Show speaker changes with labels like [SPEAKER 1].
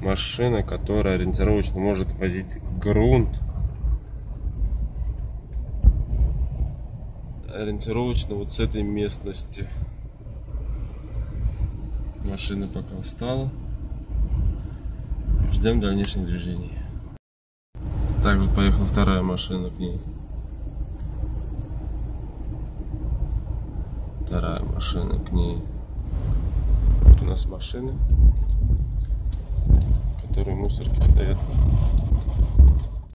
[SPEAKER 1] машина, которая ориентировочно может возить грунт. Ориентировочно вот с этой местности. Машина пока встала. Ждем дальнейших движений. Также поехала вторая машина к ней. Вторая машина к ней. Вот у нас машины, мусорки стоят